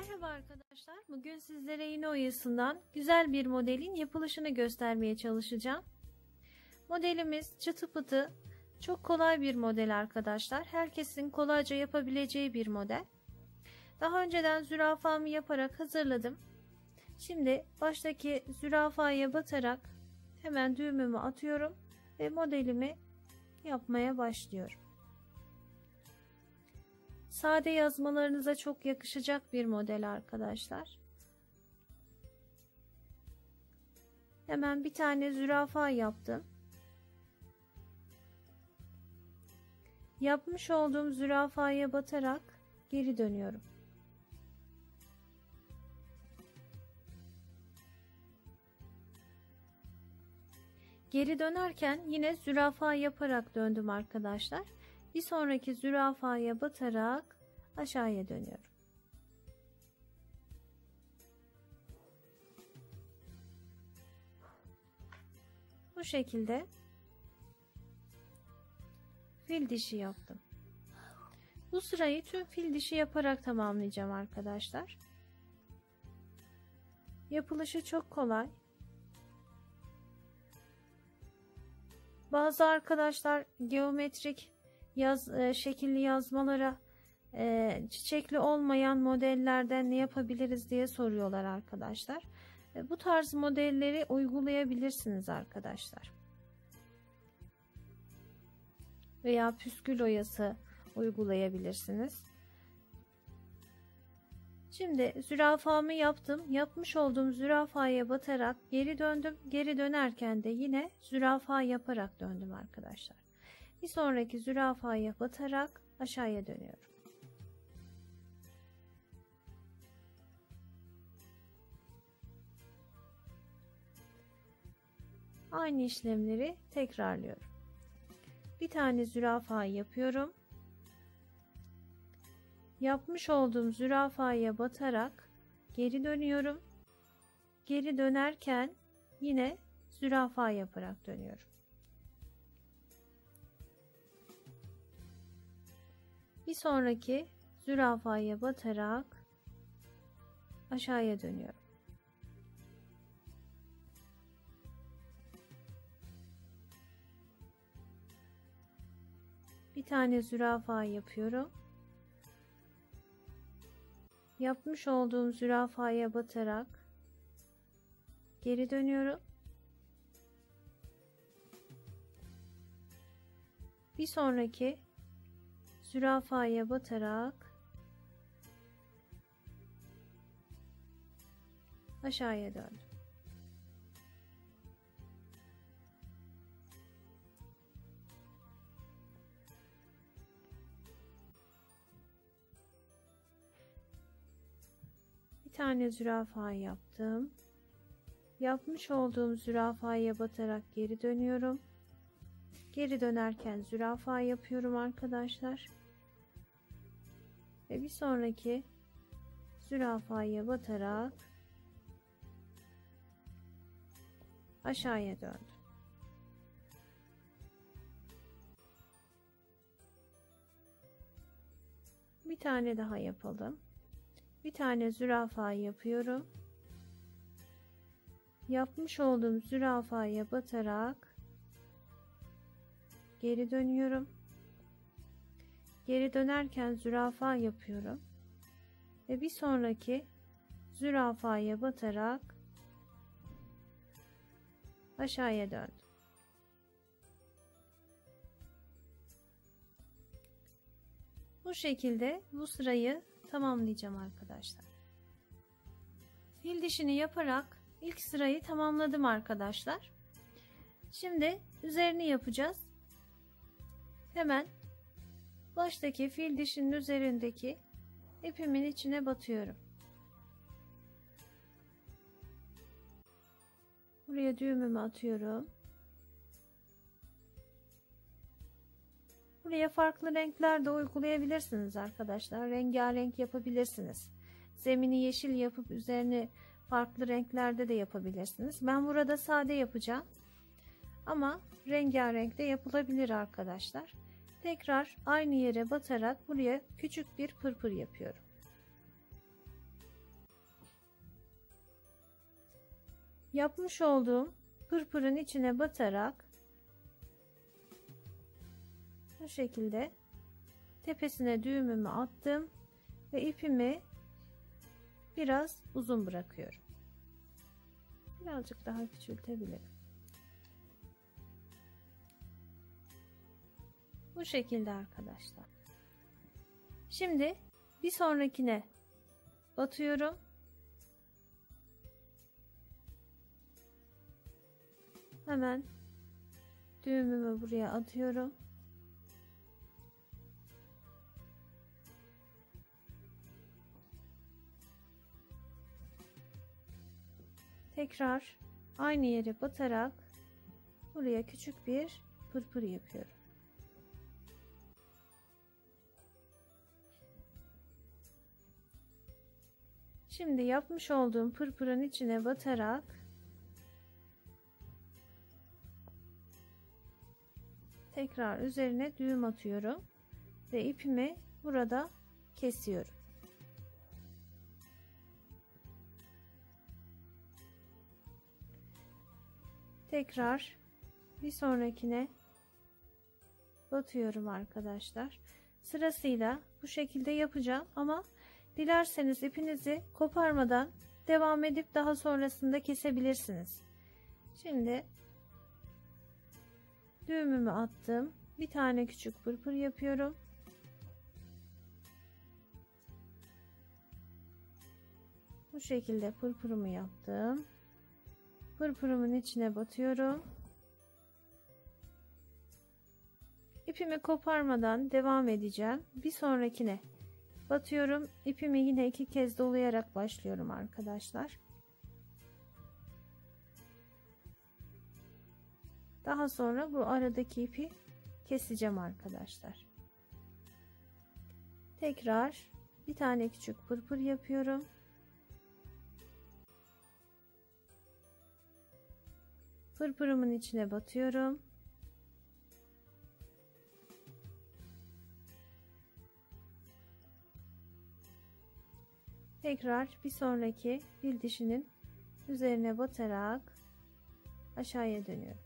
Merhaba arkadaşlar. Bugün sizlere iğne oyasından güzel bir modelin yapılışını göstermeye çalışacağım. Modelimiz çıtı pıtı çok kolay bir model arkadaşlar. Herkesin kolayca yapabileceği bir model. Daha önceden zürafamı yaparak hazırladım. Şimdi baştaki zürafaya batarak hemen düğümümü atıyorum ve modelimi yapmaya başlıyorum. Sade yazmalarınıza çok yakışacak bir model arkadaşlar. Hemen bir tane zürafa yaptım. Yapmış olduğum zürafaya batarak geri dönüyorum. Geri dönerken yine zürafa yaparak döndüm arkadaşlar. Bir sonraki zürafaya batarak aşağıya dönüyorum. Bu şekilde fil dişi yaptım. Bu sırayı tüm fil dişi yaparak tamamlayacağım arkadaşlar. Yapılışı çok kolay. Bazı arkadaşlar geometrik yaz e, şekilli yazmalara e, çiçekli olmayan modellerden ne yapabiliriz diye soruyorlar arkadaşlar. E, bu tarz modelleri uygulayabilirsiniz arkadaşlar. Veya püskül oyası uygulayabilirsiniz. Şimdi zürafamı yaptım. Yapmış olduğum zürafaya batarak geri döndüm. Geri dönerken de yine zürafa yaparak döndüm arkadaşlar. Bir sonraki zürafaya batarak aşağıya dönüyorum. Aynı işlemleri tekrarlıyorum. Bir tane zürafa yapıyorum. Yapmış olduğum zürafaya batarak geri dönüyorum. Geri dönerken yine zürafa yaparak dönüyorum. Bir sonraki zürafaya batarak aşağıya dönüyorum. Bir tane zürafa yapıyorum. Yapmış olduğum zürafaya batarak geri dönüyorum. Bir sonraki zürafaya batarak aşağıya döndüm. Bir tane zürafa yaptım. Yapmış olduğum zürafaya batarak geri dönüyorum. Geri dönerken zürafa yapıyorum arkadaşlar. Ve bir sonraki zürafaya batarak aşağıya döndüm. Bir tane daha yapalım. Bir tane zürafa yapıyorum. Yapmış olduğum zürafaya batarak geri dönüyorum. Geri dönerken zürafa yapıyorum. Ve bir sonraki zürafaya batarak aşağıya döndüm. Bu şekilde bu sırayı tamamlayacağım arkadaşlar. Fil dişini yaparak ilk sırayı tamamladım arkadaşlar. Şimdi üzerini yapacağız. Hemen baştaki fil dişinin üzerindeki ipimin içine batıyorum. Buraya düğümümü atıyorum. Buraya farklı renkler de uygulayabilirsiniz arkadaşlar. Rengarenk yapabilirsiniz. Zemini yeşil yapıp üzerine farklı renklerde de yapabilirsiniz. Ben burada sade yapacağım. Ama rengarenk de yapılabilir arkadaşlar. Tekrar aynı yere batarak buraya küçük bir pırpır yapıyorum. Yapmış olduğum pırpırın içine batarak bu şekilde tepesine düğümümü attım ve ipimi biraz uzun bırakıyorum. Birazcık daha küçültebilirim. Bu şekilde arkadaşlar. Şimdi bir sonrakine batıyorum. Hemen düğümümü buraya atıyorum. Tekrar aynı yere batarak buraya küçük bir pırpır yapıyorum. Şimdi yapmış olduğum pırpırın içine batarak tekrar üzerine düğüm atıyorum ve ipimi burada kesiyorum. Tekrar bir sonrakine batıyorum arkadaşlar. Sırasıyla bu şekilde yapacağım ama Dilerseniz ipinizi koparmadan devam edip daha sonrasında kesebilirsiniz. Şimdi düğümümü attım. Bir tane küçük pırpır yapıyorum. Bu şekilde pırpırımı yaptım. Pırpırımın içine batıyorum. İpimi koparmadan devam edeceğim. Bir sonrakine batıyorum. İpimi yine iki kez dolayarak başlıyorum arkadaşlar. Daha sonra bu aradaki ipi keseceğim arkadaşlar. Tekrar bir tane küçük pırpır yapıyorum. Pırpırımın içine batıyorum Tekrar bir sonraki fil dişinin üzerine batarak aşağıya dönüyorum.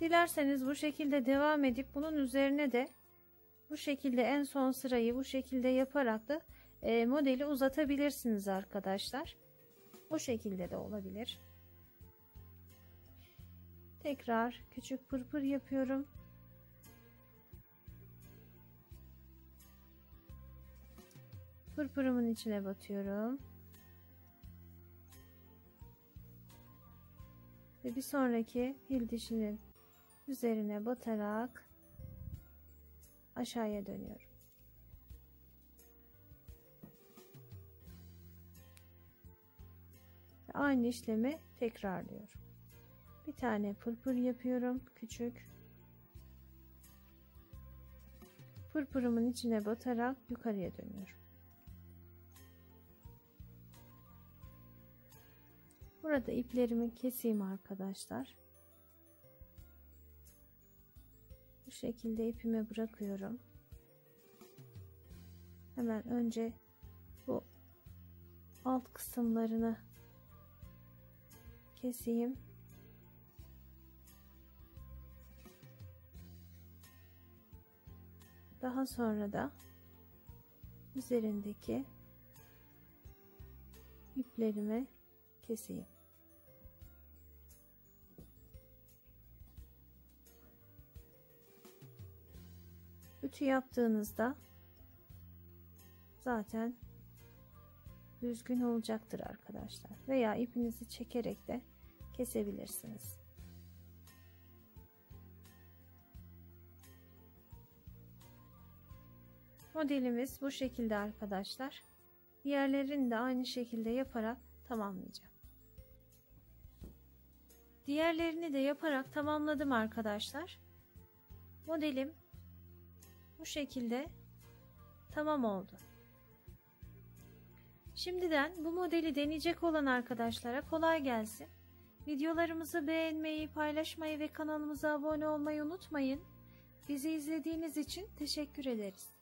Dilerseniz bu şekilde devam edip bunun üzerine de bu şekilde en son sırayı bu şekilde yaparak da e, modeli uzatabilirsiniz arkadaşlar. Bu şekilde de olabilir. Tekrar küçük pırpır yapıyorum. Pırpırımın içine batıyorum. Ve bir sonraki fil dişinin üzerine batarak aşağıya dönüyorum. Ve aynı işlemi tekrarlıyorum. Bir tane pırpır yapıyorum. Küçük. Pırpırımın içine batarak yukarıya dönüyorum. Burada iplerimi keseyim arkadaşlar. Bu şekilde ipimi bırakıyorum. Hemen önce bu alt kısımlarını keseyim. Daha sonra da üzerindeki iplerimi keseyim. Ütü yaptığınızda zaten düzgün olacaktır arkadaşlar. Veya ipinizi çekerek de kesebilirsiniz. Modelimiz bu şekilde arkadaşlar. Diğerlerini de aynı şekilde yaparak tamamlayacağım. Diğerlerini de yaparak tamamladım arkadaşlar. Modelim bu şekilde tamam oldu. Şimdiden bu modeli deneyecek olan arkadaşlara kolay gelsin. Videolarımızı beğenmeyi, paylaşmayı ve kanalımıza abone olmayı unutmayın. Bizi izlediğiniz için teşekkür ederiz.